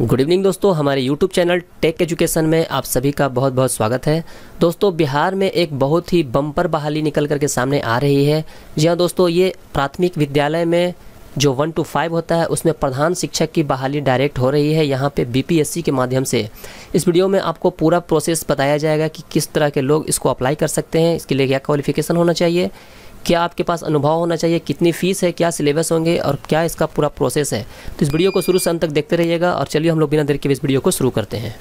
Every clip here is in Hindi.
गुड इवनिंग दोस्तों, हमारे यूट्यूब चैनल टेक एजुकेशन में आप सभी का बहुत बहुत स्वागत है। दोस्तों, बिहार में एक बहुत ही बम्पर बहाली निकल करके सामने आ रही है। जी हाँ दोस्तों, ये प्राथमिक विद्यालय में जो वन टू फाइव होता है, उसमें प्रधान शिक्षक की बहाली डायरेक्ट हो रही है यहाँ पे बीपीएससी के माध्यम से। इस वीडियो में आपको पूरा प्रोसेस बताया जाएगा कि किस तरह के लोग इसको अप्लाई कर सकते हैं, इसके लिए क्या क्वालिफिकेशन होना चाहिए। क्या आपके पास अनुभव होना चाहिए, कितनी फ़ीस है, क्या सिलेबस होंगे और क्या इसका पूरा प्रोसेस है? तो इस वीडियो को शुरू से अंत तक देखते रहिएगा और चलिए हम लोग बिना देर के इस वीडियो को शुरू करते हैं।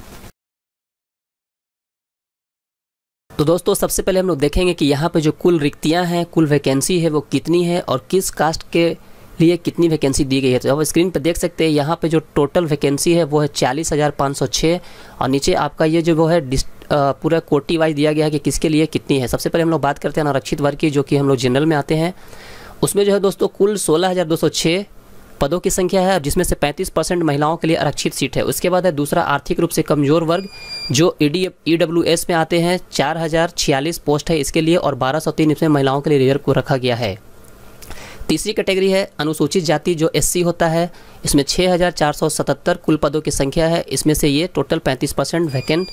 तो दोस्तों, सबसे पहले हम लोग देखेंगे कि यहाँ पे जो कुल रिक्तियाँ हैं, कुल वैकेंसी है वो कितनी है और किस कास्ट के लिए कितनी वैकेंसी दी गई है। तो अब स्क्रीन पर देख सकते हैं, यहाँ पे जो टोटल वैकेंसी है वो है चालीस हज़ार पाँच सौ छः और नीचे आपका ये जो वो है पूरा कोटी वाइज दिया गया है कि किसके लिए कितनी है। सबसे पहले हम लोग बात करते हैं आरक्षित वर्ग की जो कि हम लोग जनरल में आते हैं। उसमें जो है दोस्तों कुल सोलह पदों की संख्या है जिसमें से 35 परसेंट महिलाओं के लिए आरक्षित सीट है। उसके बाद है दूसरा आर्थिक रूप से कमज़ोर वर्ग जो ई डी एस में आते हैं। चार हज़ार छियालीस पोस्ट है इसके लिए और बारह सौ तीन महिलाओं के लिए रिज़र्व को रखा गया है। तीसरी कैटेगरी है अनुसूचित जाति जो एससी होता है। इसमें 6,477 कुल पदों की संख्या है। इसमें से ये टोटल 35 परसेंट वैकेंट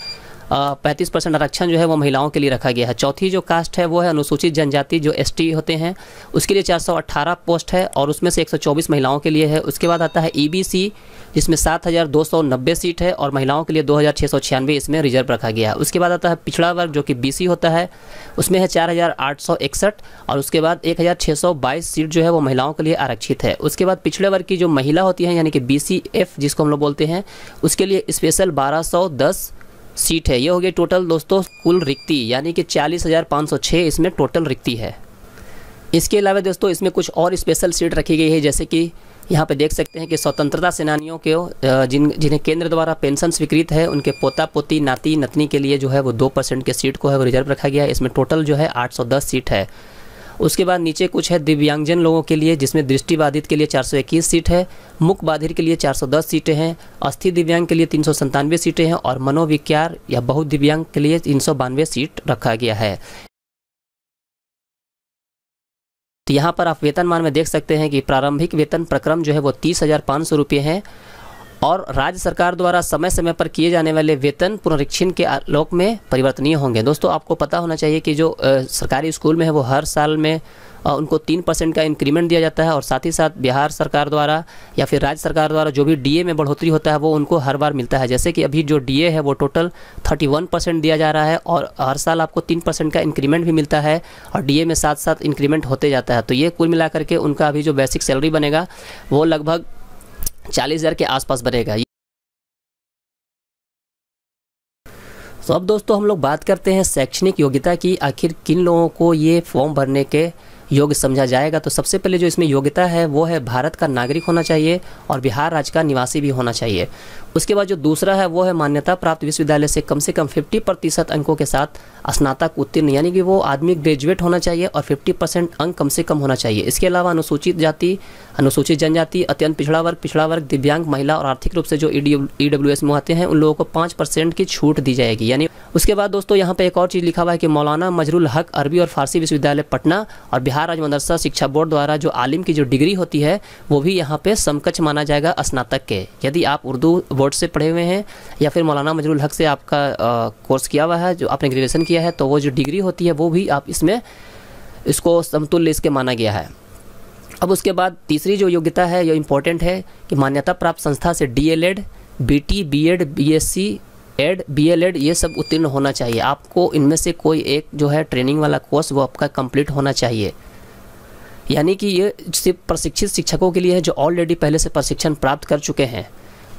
पैंतीस परसेंट आरक्षण जो है वो महिलाओं के लिए रखा गया है। चौथी जो कास्ट है वो है अनुसूचित जनजाति जो एसटी होते हैं। उसके लिए 418 पोस्ट है और उसमें से 124 महिलाओं के लिए है। उसके बाद आता है ईबीसी जिसमें 7,290 सीट है और महिलाओं के लिए दो हज़ार छः सौ छियानवे इसमें रिज़र्व रखा गया है। उसके बाद आता है पिछड़ा वर्ग जो कि बीसी होता है उसमें है चार हज़ार आठ सौ इकसठ और उसके बाद एक हज़ार छः सौ बाईस सीट जो है वो महिलाओं के लिए आरक्षित है। उसके बाद पिछड़े वर्ग की जो महिला होती है यानी कि बीसीएफ जिसको हम लोग बोलते हैं उसके लिए स्पेशल बारह सीट है। ये हो गई टोटल दोस्तों कुल रिक्ति, यानी कि चालीस हज़ार पाँच सौ छः इसमें टोटल रिक्ति है। इसके अलावा दोस्तों इसमें कुछ और स्पेशल सीट रखी गई है, जैसे कि यहाँ पे देख सकते हैं कि स्वतंत्रता सेनानियों के जिन, जिन्हें केंद्र द्वारा पेंशन स्वीकृत है, उनके पोता पोती, नाती नतनी के लिए जो है वो दो परसेंट के सीट को है, वो रिज़र्व रखा गया है। इसमें टोटल जो है 810 सीट है। उसके बाद नीचे कुछ है दिव्यांगजन लोगों के लिए, जिसमें दृष्टिबाधित के लिए 421 सीट है, मुख बाधिर के लिए 410 सीटें हैं, अस्थि दिव्यांग के लिए तीन सीटें हैं और मनोविज्ञान या बहुत दिव्यांग के लिए तीन सौ बानवे सीट रखा गया है। तो यहाँ पर आप वेतनमान में देख सकते हैं कि प्रारंभिक वेतन प्रक्रम जो है वो तीस हज़ार पाँच सौ रुपये है और राज्य सरकार द्वारा समय समय पर किए जाने वाले वेतन पुनरीक्षण के आलोक में परिवर्तनीय होंगे। दोस्तों, आपको पता होना चाहिए कि जो सरकारी स्कूल में है, वो हर साल में उनको तीन परसेंट का इंक्रीमेंट दिया जाता है और साथ ही साथ बिहार सरकार द्वारा या फिर राज्य सरकार द्वारा जो भी डीए में बढ़ोतरी होता है, वो उनको हर बार मिलता है। जैसे कि अभी जो डीए है, वो टोटल थर्टी वन परसेंट दिया जा रहा है और हर साल आपको तीन परसेंट का इंक्रीमेंट भी मिलता है और डीए में साथ साथ इंक्रीमेंट होते जाता है। तो ये कुल मिलाकर के उनका अभी जो बेसिक सैलरी बनेगा, वो लगभग चालीस हज़ार के आसपास बनेगा। तो अब दोस्तों हम लोग बात करते हैं शैक्षणिक योग्यता की, आखिर किन लोगों को ये फॉर्म भरने के योग्य समझा जाएगा। तो सबसे पहले जो इसमें योग्यता है, वो है भारत का नागरिक होना चाहिए और बिहार राज्य का निवासी भी होना चाहिए। उसके बाद जो दूसरा है, वो है मान्यता प्राप्त विश्वविद्यालय से कम से कम 50 प्रतिशत अंकों के साथ स्नातक उत्तीर्ण, यानी कि वो आदमी ग्रेजुएट होना चाहिए और 50 परसेंट अंक कम से कम होना चाहिए। इसके अलावा अनुसूचित जाति, अनुसूचित जनजाति, अत्यंत पिछड़ा वर्ग पिछड़ा वर्ग, दिव्यांग, महिला और आर्थिक रूप से जो ई डब्ल्यू में आते हैं, उन लोगों को पाँच की छूट दी जाएगी। यानी उसके बाद दोस्तों यहाँ पे एक और चीज़ लिखा हुआ है कि मौलाना मजरुल हक अरबी और फारसी विश्वविद्यालय पटना और बिहार राज्य मदरसा शिक्षा बोर्ड द्वारा जो आलिम की जो डिग्री होती है वो भी यहाँ पे समकक्ष माना जाएगा स्नातक के। यदि आप उर्दू बोर्ड से पढ़े हुए हैं या फिर मौलाना मजरुल हक से आपका आ, कोर्स किया हुआ है जो आपने ग्रेजुएसन किया है तो वो जो डिग्री होती है वो भी आप इसमें इसको समतुल्य इसके माना गया है। अब उसके बाद तीसरी जो योग्यता है ये इम्पोर्टेंट है कि मान्यता प्राप्त संस्था से D L Ed B T B Ed B S C Ed B L Ed ये सब उत्तीर्ण होना चाहिए। आपको इनमें से कोई एक जो है ट्रेनिंग वाला कोर्स वो आपका कंप्लीट होना चाहिए। यानी कि ये सिर्फ़ प्रशिक्षित शिक्षकों के लिए है जो ऑलरेडी पहले से प्रशिक्षण प्राप्त कर चुके हैं।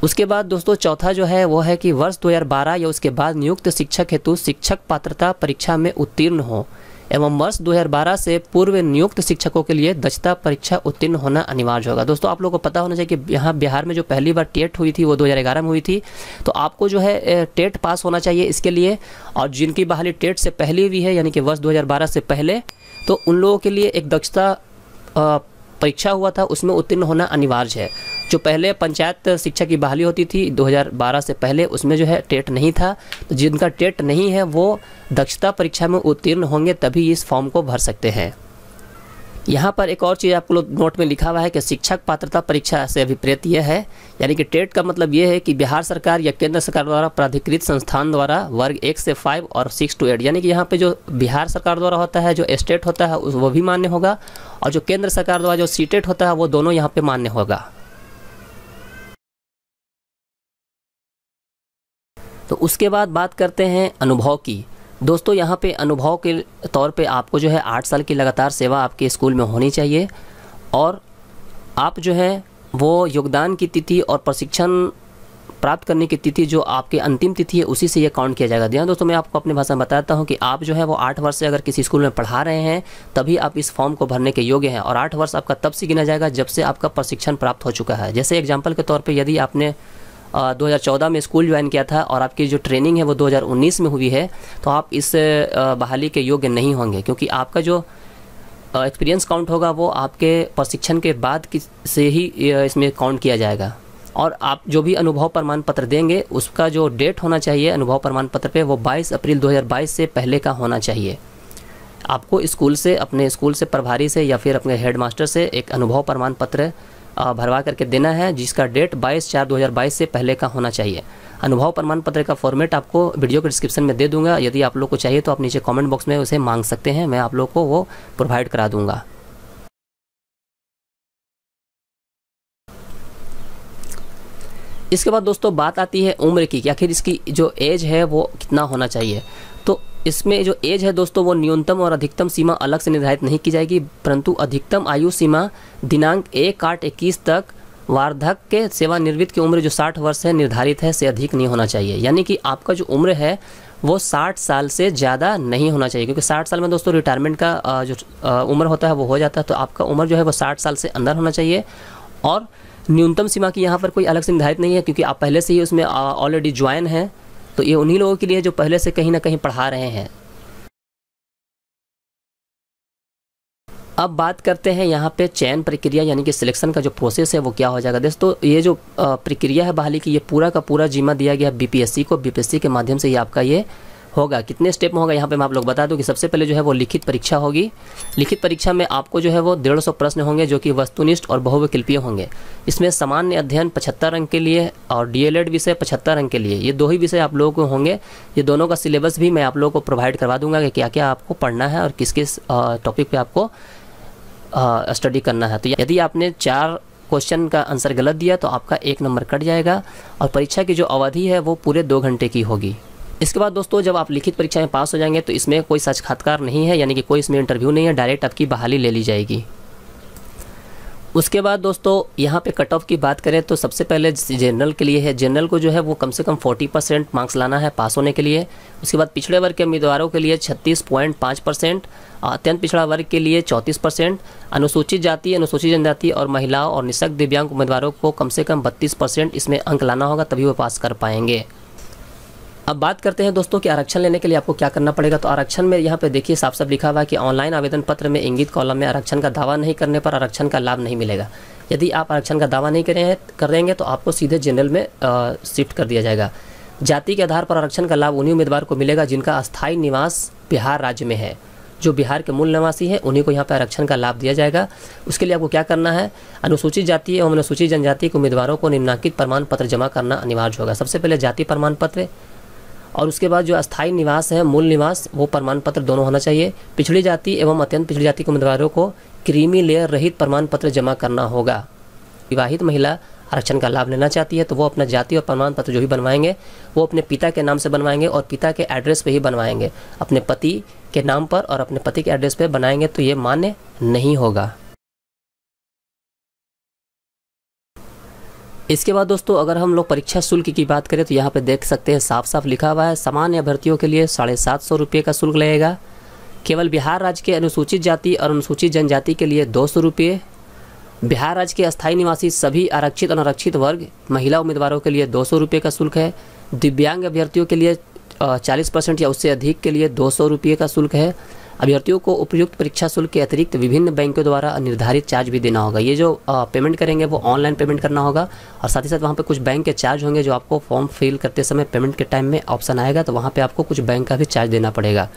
उसके बाद दोस्तों चौथा जो है, वो है कि वर्ष 2012 या उसके बाद नियुक्त शिक्षक हेतु शिक्षक पात्रता परीक्षा में उत्तीर्ण हो। एवं वर्ष 2012 से पूर्व नियुक्त शिक्षकों के लिए दक्षता परीक्षा उत्तीर्ण होना अनिवार्य होगा। दोस्तों, आप लोगों को पता होना चाहिए कि यहाँ बिहार में जो पहली बार टेट हुई थी वो 2011 में हुई थी। तो आपको जो है टेट पास होना चाहिए इसके लिए और जिनकी बहाली टेट से पहले हुई है, यानी कि वर्ष दो हज़ार बारह से पहले तो उन लोगों के लिए एक दक्षता परीक्षा हुआ था, उसमें उत्तीर्ण होना अनिवार्य है। जो पहले पंचायत शिक्षा की बहाली होती थी 2012 से पहले उसमें जो है टेट नहीं था। तो जिनका टेट नहीं है, वो दक्षता परीक्षा में उत्तीर्ण होंगे, तभी इस फॉर्म को भर सकते हैं। यहाँ पर एक और चीज़ आपको नोट में लिखा हुआ है कि शिक्षक पात्रता परीक्षा से अभिप्रेत यह है, यानी कि टेट का मतलब ये है कि बिहार सरकार या केंद्र सरकार द्वारा प्राधिकृत संस्थान द्वारा वर्ग एक से फाइव और सिक्स टू एट यानी कि यहाँ पे जो बिहार सरकार द्वारा होता है, जो स्टेट होता है वो भी मान्य होगा, और जो केंद्र सरकार द्वारा जो सीटेट होता है, वो दोनों यहाँ पर मान्य होगा। तो उसके बाद बात करते हैं अनुभव की। दोस्तों, यहाँ पे अनुभव के तौर पे आपको जो है आठ साल की लगातार सेवा आपके स्कूल में होनी चाहिए। और आप जो है, वो योगदान की तिथि और प्रशिक्षण प्राप्त करने की तिथि जो आपकी अंतिम तिथि है, उसी से ये काउंट किया जाएगा। ध्यान दोस्तों, मैं आपको अपनी भाषा में बताता हूँ कि आप जो है, वो आठ वर्ष से अगर किसी स्कूल में पढ़ा रहे हैं, तभी आप इस फॉर्म को भरने के योग्य हैं। और आठ वर्ष आपका तब से गिना जाएगा जब से आपका प्रशिक्षण प्राप्त हो चुका है। जैसे एग्ज़ाम्पल के तौर पर यदि आपने 2014 में स्कूल ज्वाइन किया था और आपकी जो ट्रेनिंग है वो 2019 में हुई है तो आप इस बहाली के योग्य नहीं होंगे क्योंकि आपका जो एक्सपीरियंस काउंट होगा वो आपके प्रशिक्षण के बाद से ही इसमें काउंट किया जाएगा। और आप जो भी अनुभव प्रमाण पत्र देंगे, उसका जो डेट होना चाहिए अनुभव प्रमाण पत्र पे, वो 22 अप्रैल 2022 से पहले का होना चाहिए। आपको स्कूल से, अपने स्कूल से प्रभारी से या फिर अपने हेडमास्टर से एक अनुभव प्रमाण पत्र भरवा करके देना है, जिसका डेट 22 चार 2022 से पहले का होना चाहिए। अनुभव प्रमाण पत्र का फॉर्मेट आपको वीडियो के डिस्क्रिप्शन में दे दूँगा। यदि आप लोग को चाहिए तो आप नीचे कमेंट बॉक्स में उसे मांग सकते हैं, मैं आप लोग को वो प्रोवाइड करा दूँगा। इसके बाद दोस्तों बात आती है उम्र की आखिर इसकी जो एज है वो कितना होना चाहिए। तो इसमें जो एज है दोस्तों, वो न्यूनतम और अधिकतम सीमा अलग से निर्धारित नहीं की जाएगी, परंतु अधिकतम आयु सीमा दिनांक एक आठ इक्कीस तक वार्धक के सेवानिवृत्त की उम्र जो 60 वर्ष है, निर्धारित है, से अधिक नहीं होना चाहिए। यानी कि आपका जो उम्र है, वो 60 साल से ज़्यादा नहीं होना चाहिए, क्योंकि 60 साल में दोस्तों रिटायरमेंट का जो उम्र होता है, वो हो जाता है तो आपका उम्र जो है, वो 60 साल से अंदर होना चाहिए। और न्यूनतम सीमा की यहाँ पर कोई अलग से निर्धारित नहीं है, क्योंकि आप पहले से ही उसमें ऑलरेडी ज्वाइन हैं। तो ये उन्हीं लोगों के लिए जो पहले से कहीं ना कहीं पढ़ा रहे हैं। अब बात करते हैं यहाँ पे चयन प्रक्रिया, यानी कि सिलेक्शन का जो प्रोसेस है वो क्या हो जाएगा। दोस्तों, ये जो प्रक्रिया है बहाली की, ये पूरा का पूरा जिम्मा दिया गया है बीपीएससी को। बीपीएससी के माध्यम से ये आपका ये होगा? कितने स्टेप में होगा? यहाँ पे मैं आप लोग बता दूँ कि सबसे पहले जो है वो लिखित परीक्षा होगी। लिखित परीक्षा में आपको जो है वो डेढ़ सौ प्रश्न होंगे जो कि वस्तुनिष्ठ और बहुविकल्पीय होंगे। इसमें सामान्य अध्ययन पचहत्तर अंक के लिए और डी विषय पचहत्तर अंक के लिए। ये दो ही विषय आप लोगों को होंगे। ये दोनों का सिलेबस भी मैं आप लोगों को प्रोवाइड करवा दूँगा कि क्या क्या आपको पढ़ना है और किस किस टॉपिक पर आपको स्टडी करना है। तो यदि आपने चार क्वेश्चन का आंसर गलत दिया तो आपका एक नंबर कट जाएगा और परीक्षा की जो अवधि है वो पूरे दो घंटे की होगी। इसके बाद दोस्तों, जब आप लिखित परीक्षा में पास हो जाएँगे तो इसमें कोई साक्षात्कार नहीं है, यानी कि कोई इसमें इंटरव्यू नहीं है डायरेक्ट आपकी बहाली ले ली जाएगी। उसके बाद दोस्तों, यहाँ पे कट ऑफ़ की बात करें तो सबसे पहले जनरल के लिए है। जनरल को जो है, वो कम से कम 40 परसेंट मार्क्स लाना है पास होने के लिए। उसके बाद पिछड़े वर्ग के उम्मीदवारों के लिए 36.5 परसेंट, अत्यंत पिछड़ा वर्ग के लिए 34 परसेंट, अनुसूचित जाति, अनुसूचित जनजाति और महिलाओं और निशक्त दिव्यांग उम्मीदवारों को कम से कम बत्तीस इसमें अंक लाना होगा, तभी वो पास कर पाएँगे। अब बात करते हैं दोस्तों कि आरक्षण लेने के लिए आपको क्या करना पड़ेगा। तो आरक्षण में यहाँ पे देखिए साफ़ साफ़ लिखा हुआ है कि ऑनलाइन आवेदन पत्र में इंगित कॉलम में आरक्षण का दावा नहीं करने पर आरक्षण का लाभ नहीं मिलेगा। यदि आप आरक्षण का दावा नहीं करें, कर रहेंगे तो आपको सीधे जनरल में शिफ्ट कर दिया जाएगा। जाति के आधार पर आरक्षण का लाभ उन्हीं उम्मीदवार को मिलेगा जिनका अस्थायी निवास बिहार राज्य में है। जो बिहार के मूल निवासी हैं, उन्हीं को यहाँ पर आरक्षण का लाभ दिया जाएगा। उसके लिए आपको क्या करना है? अनुसूचित जाति एवं अनुसूचित जनजाति के उम्मीदवारों को निम्नांकित प्रमाण पत्र जमा करना अनिवार्य होगा। सबसे पहले जाति प्रमाण पत्र और उसके बाद जो अस्थायी निवास है, मूल निवास, वो प्रमाण पत्र दोनों होना चाहिए। पिछड़ी जाति एवं अत्यंत पिछड़ी जाति के उम्मीदवारों को क्रीमी लेयर रहित प्रमाण पत्र जमा करना होगा। विवाहित महिला आरक्षण का लाभ लेना चाहती है तो वो अपना जाति और प्रमाण पत्र जो भी बनवाएँगे, वो अपने पिता के नाम से बनवाएँगे और पिता के एड्रेस पे ही बनवाएँगे। अपने पति के नाम पर और अपने पति के एड्रेस पे बनाएँगे तो ये मान्य नहीं होगा। इसके बाद दोस्तों, अगर हम लोग परीक्षा शुल्क की बात करें तो यहाँ पे देख सकते हैं साफ़ साफ़ लिखा हुआ है, सामान्य अभ्यर्थियों के लिए साढ़े सात सौ रुपये का शुल्क लगेगा। केवल बिहार राज्य के अनुसूचित जाति और अनुसूचित जनजाति के लिए दो सौ रुपये। बिहार राज्य के अस्थायी निवासी सभी आरक्षित और अनारक्षित वर्ग, महिला उम्मीदवारों के लिए दो सौ रुपये का शुल्क है। दिव्यांग अभ्यर्थियों के लिए चालीस परसेंट या उससे अधिक के लिए दो सौ रुपये का शुल्क है। अभ्यर्थियों को उपयुक्त परीक्षा शुल्क के अतिरिक्त विभिन्न बैंकों द्वारा निर्धारित चार्ज भी देना होगा। ये जो पेमेंट करेंगे, वो ऑनलाइन पेमेंट करना होगा और साथ ही साथ वहाँ पर कुछ बैंक के चार्ज होंगे जो आपको फॉर्म फिल करते समय पेमेंट के टाइम में ऑप्शन आएगा तो वहाँ पर आपको कुछ बैंक का भी चार्ज देना पड़ेगा।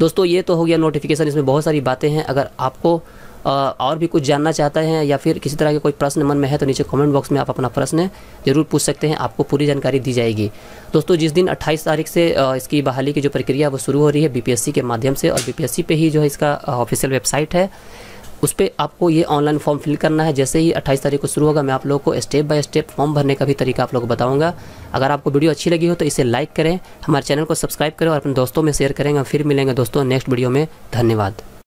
दोस्तों, ये तो हो गया नोटिफिकेशन इसमें बहुत सारी बातें हैं। अगर आपको और भी कुछ जानना चाहते हैं या फिर किसी तरह के कोई प्रश्न मन में है तो नीचे कमेंट बॉक्स में आप अपना प्रश्न ज़रूर पूछ सकते हैं, आपको पूरी जानकारी दी जाएगी। दोस्तों, जिस दिन 28 तारीख से इसकी बहाली की जो प्रक्रिया वो शुरू हो रही है बीपीएससी के माध्यम से और बीपीएससी पे ही जो है इसका ऑफिशियल वेबसाइट है, उस पर आपको ये ऑनलाइन फॉर्म फिल करना है। जैसे ही 28 तारीख को शुरू होगा, मैं आप लोगों को स्टेप बाय स्टेप फॉर्म भरने का भी तरीका आप लोगों को बताऊँगा। अगर आपको वीडियो अच्छी लगी हो तो इसे लाइक करें, हमारे चैनल को सब्सक्राइब करें और अपने दोस्तों में शेयर करेंगे फिर मिलेंगे दोस्तों नेक्स्ट वीडियो में। धन्यवाद।